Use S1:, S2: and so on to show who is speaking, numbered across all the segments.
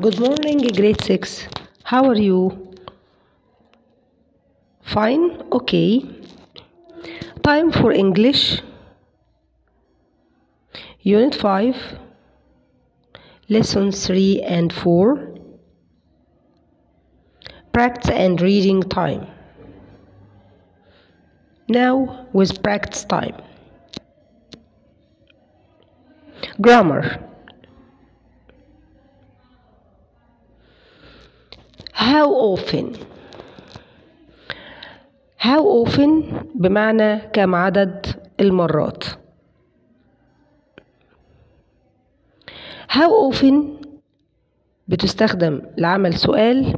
S1: Good morning, grade 6. How are you? Fine? Okay. Time for English. Unit 5. Lesson 3 and 4. Practice and reading time. Now with practice time. Grammar. How often? How often بمعنى كم عدد المرات؟ How often بتستخدم لعمل سؤال؟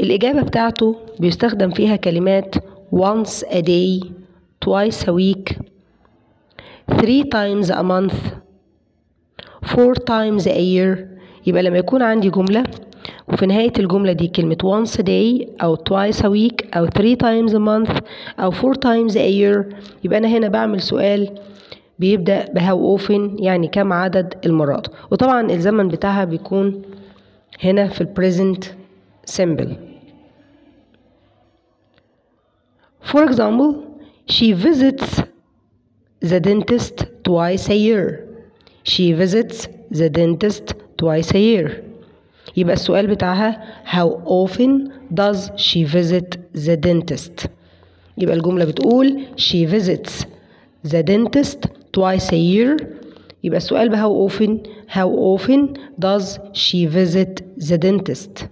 S1: الإجابة بتاعته بيستخدم فيها كلمات once a day twice a week three times a month four times a year. يبقى لما يكون عندي جملة وفي نهاية الجملة دي كلمة once a day أو twice a week أو three times a month أو four times a year يبقى أنا هنا بعمل سؤال بيبدأ بهاو often يعني كم عدد المرات وطبعا الزمن بتاعها بيكون هنا في البريزنت simple For example she visits the dentist twice a year she visits the dentist twice a year يبقى السؤال بتاعها how often does she visit the dentist يبقى الجملة بتقول she visits the dentist twice a year يبقى السؤال ب how often how often does she visit the dentist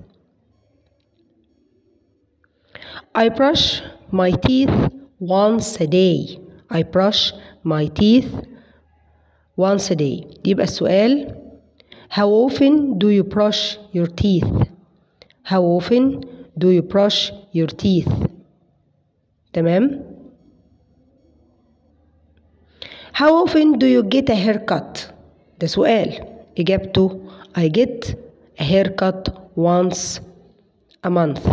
S1: I brush my teeth once a day I brush my teeth once a day يبقى السؤال How often do you brush your teeth? How often do you brush your teeth? تمام؟ How often do you get a haircut? ده سؤال إجابته I get a haircut once a month.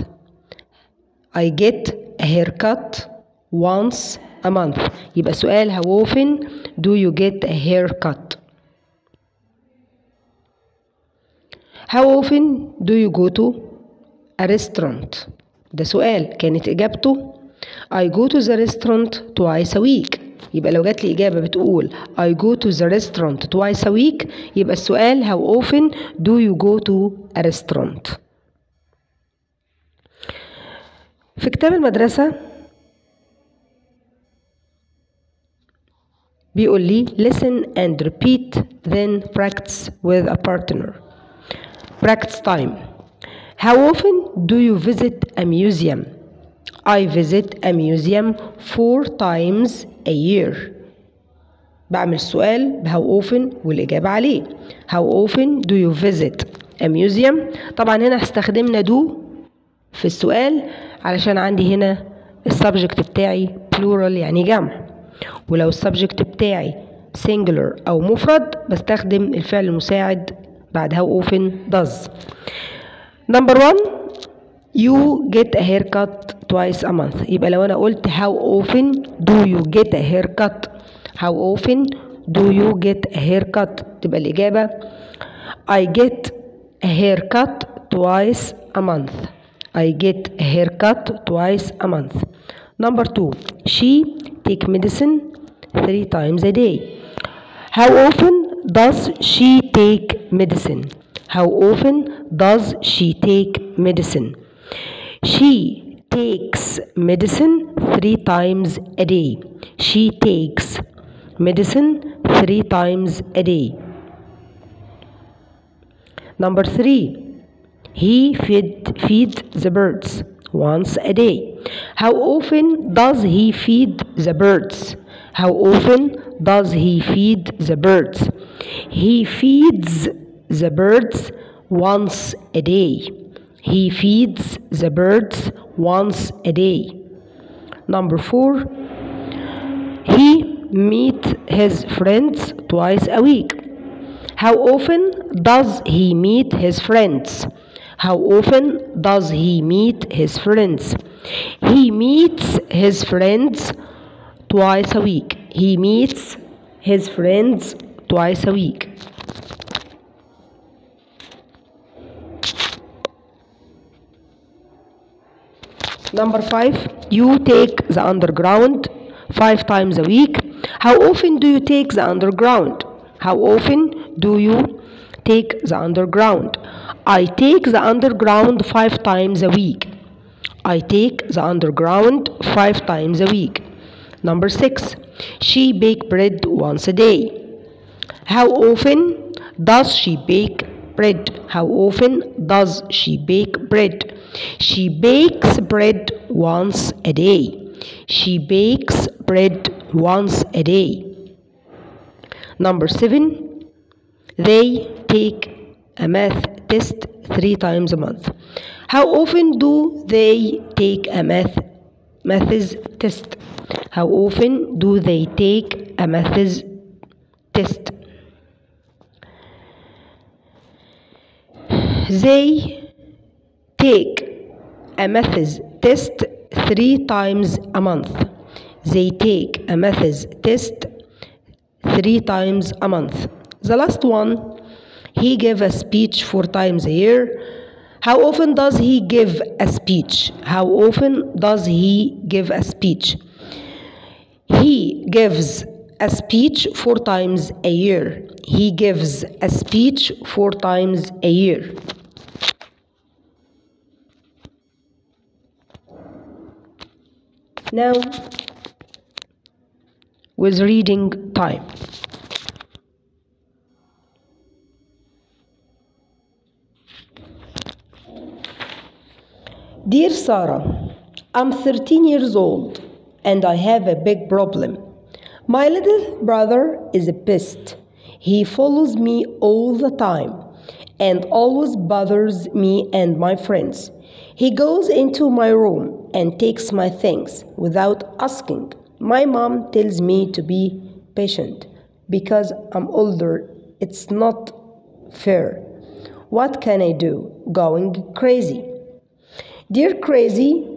S1: I get a haircut once a month. يبقى السؤال how often do you get a haircut? How often do you go to a restaurant? ده سؤال كانت إجابته I go to the restaurant twice a week يبقى لو جات لي إجابة بتقول I go to the restaurant twice a week يبقى السؤال how often do you go to a restaurant في كتاب المدرسة بيقول لي listen and repeat then practice with a partner Practice time. How often do you visit a museum? I visit a museum four times a year. بعمل سؤال ب how often والإجابة عليه. How often do you visit a museum? طبعا هنا استخدمنا do في السؤال علشان عندي هنا السبجكت بتاعي plural يعني جمع ولو السبجكت بتاعي singular أو مفرد بستخدم الفعل المساعد بعد how often does number one you get a haircut twice a month يبقى لو أنا قلت how often do you get a haircut how often do you get a haircut تبقى الإجابة I get a haircut twice a month I get a haircut twice a month number two she take medicine three times a day how often does she take medicine? How often does she take medicine? She takes medicine three times a day. She takes medicine three times a day. Number three, he feed, feeds the birds once a day. How often does he feed the birds? How often does he feed the birds? He feeds the birds once a day. He feeds the birds once a day. Number four, he meets his friends twice a week. How often does he meet his friends? How often does he meet his friends? He meets his friends twice a week. He meets his friends twice a week. Number five, you take the underground five times a week. How often do you take the underground? How often do you take the underground? I take the underground five times a week. I take the underground five times a week. Number six, she bake bread once a day. How often does she bake bread? How often does she bake bread? She bakes bread once a day. She bakes bread once a day. Number seven, they take a math test three times a month. How often do they take a math maths test? How often do they take a maths test? They take a maths test three times a month. They take a maths test three times a month. The last one, he gave a speech four times a year. How often does he give a speech? How often does he give a speech? He gives a speech four times a year. He gives a speech four times a year. Now, with reading time. Dear Sarah, I'm 13 years old and I have a big problem. My little brother is a pest. He follows me all the time and always bothers me and my friends. He goes into my room and takes my things without asking. My mom tells me to be patient because I'm older. It's not fair. What can I do? Going crazy. Dear Crazy,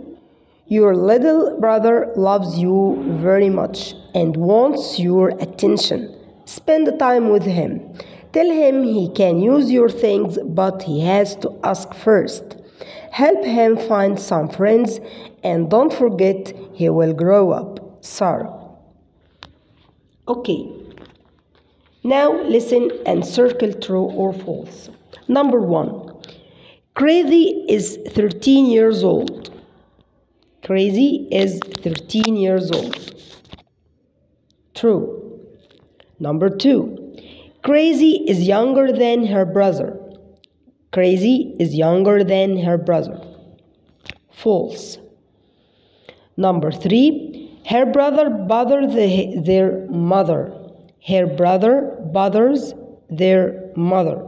S1: your little brother loves you very much and wants your attention. Spend the time with him. Tell him he can use your things, but he has to ask first. Help him find some friends and don't forget he will grow up. Sarah. Okay. Now listen and circle true or false. Number one. Crazy is 13 years old. Crazy is 13 years old. True. Number two. Crazy is younger than her brother. Crazy is younger than her brother. False. Number three. Her brother bothers the, their mother. Her brother bothers their mother.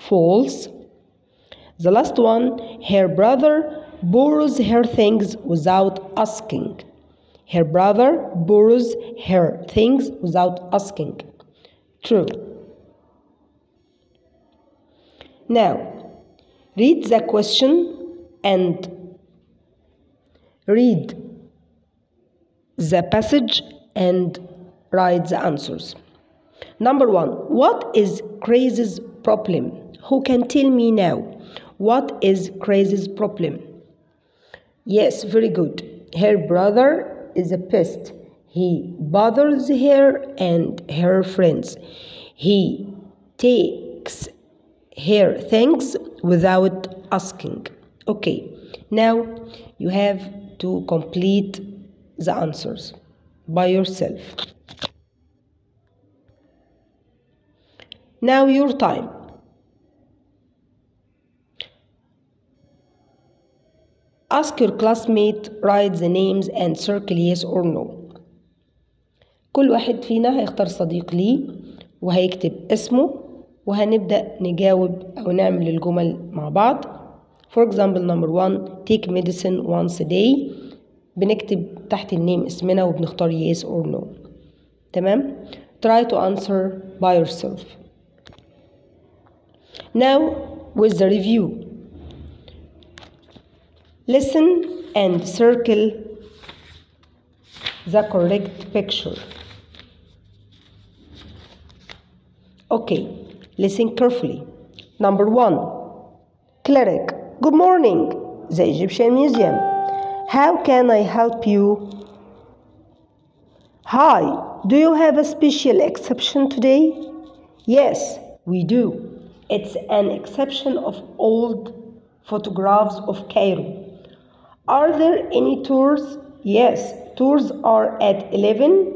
S1: False. The last one, her brother borrows her things without asking. Her brother borrows her things without asking. True. Now, read the question and read the passage and write the answers. Number one, what is Crazy's problem? Who can tell me now? What is Crazy's problem? Yes, very good. Her brother is a pest. He bothers her and her friends. He takes her things without asking. Okay, now you have to complete the answers by yourself. Now your time. Ask your classmate, write the names and circle yes or no. كل واحد فينا هيختار صديق ليه وهيكتب اسمه وهنبدأ نجاوب أو نعمل الجمل مع بعض. For example number one take medicine once a day بنكتب تحت النيم اسمنا وبنختار yes or no. تمام؟ Try to answer by yourself. Now with the review. Listen and circle the correct picture. Okay, listen carefully. Number one, cleric. Good morning. The Egyptian Museum. How can I help you? Hi, do you have a special exception today? Yes, we do. It's an exception of old photographs of Cairo. Are there any tours? Yes, tours are at 11,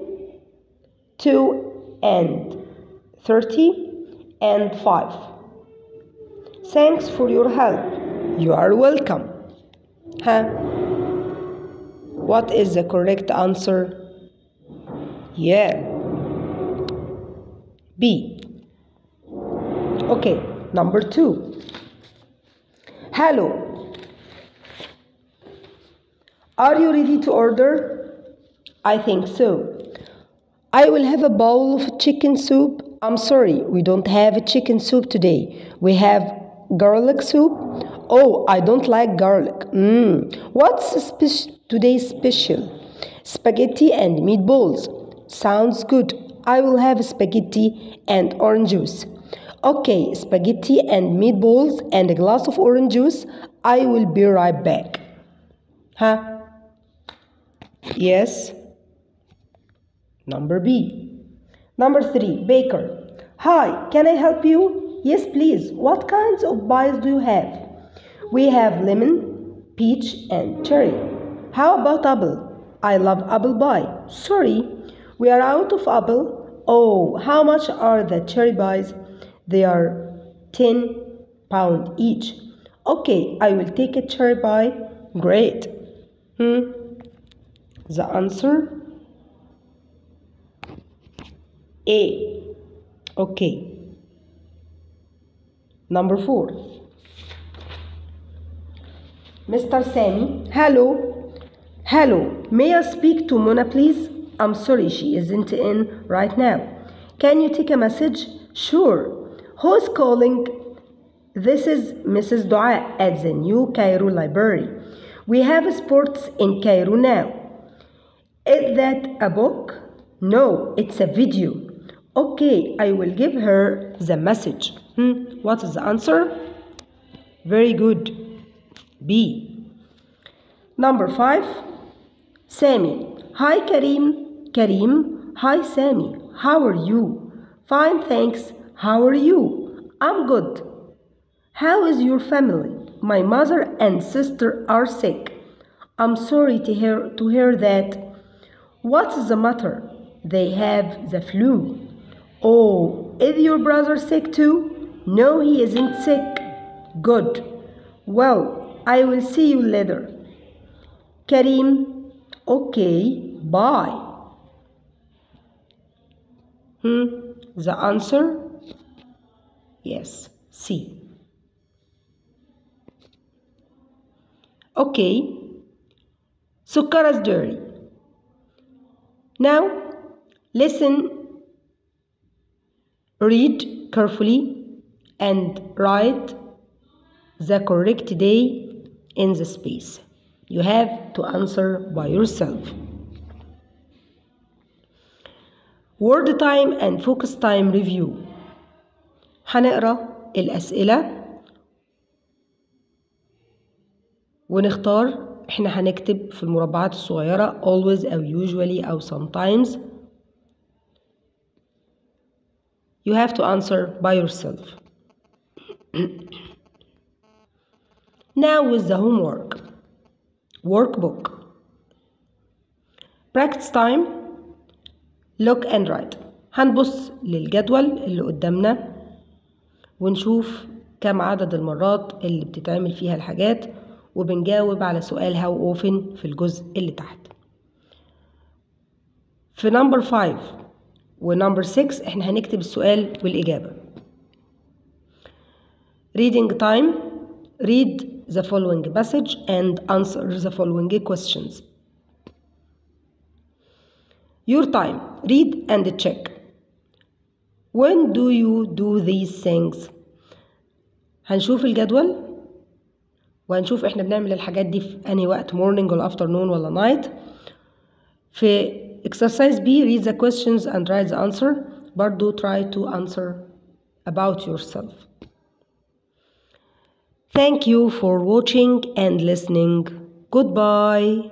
S1: 2 and 30 and 5. Thanks for your help. You are welcome. Huh? What is the correct answer? Yeah. B. Okay, number two. Hello. Are you ready to order? I think so. I will have a bowl of chicken soup. I'm sorry, we don't have chicken soup today. We have garlic soup. Oh, I don't like garlic. Mmm. What's spe- today's special? Spaghetti and meatballs. Sounds good. I will have spaghetti and orange juice. Okay, spaghetti and meatballs and a glass of orange juice. I will be right back. Huh? Yes. Number B. Number three, baker. Hi, can I help you? Yes, please. What kinds of pies do you have? We have lemon, peach, and cherry. How about apple? I love apple pie. Sorry, we are out of apple. Oh, how much are the cherry pies? They are 10 pound each. Okay, I will take a cherry pie. Great. Hmm. The answer A. Okay. Number four. Mr. Sammy. Hello. Hello. May I speak to Mona, please? I'm sorry, she isn't in right now. Can you take a message? Sure. Who's calling? This is Mrs. Dua at the New Cairo Library. We have sports in Cairo now. Is that a book? No, it's a video. Okay, I will give her the message. Hmm, what is the answer? Very good. B. Number five. Sammy. Hi, Kareem. Kareem. Hi, Sammy. How are you? Fine, thanks. How are you? I'm good. How is your family? My mother and sister are sick. I'm sorry to hear to hear that. What's the matter? They have the flu. Oh, is your brother sick too? No, he isn't sick. Good. Well, I will see you later. Karim, okay, bye. Hmm, the answer? Yes, C. Okay, Sukara's diary. Now, listen, read carefully, and write the correct day in the space. You have to answer by yourself. Word time and focus time review. هنقرا الأسئلة ونختار احنا هنكتب في المربعات الصغيرة always أو usually أو sometimes You have to answer by yourself. now with the homework. Workbook. Practice time. Look and write. هنبص للجدول اللي قدامنا ونشوف كم عدد المرات اللي بتتعمل فيها الحاجات وبنجاوب على سؤال how often في الجزء اللي تحت في نمبر 5 ونمبر 6 إحنا هنكتب السؤال والإجابة reading time read the following passage and answer the following questions your time read and check when do you do these things هنشوف الجدول وهنشوف إحنا بنعمل الحاجات دي في انهي وقت morning ولا afternoon ولا night في exercise B read the questions and write the answer برضو try to answer about yourself thank you for watching and listening Goodbye.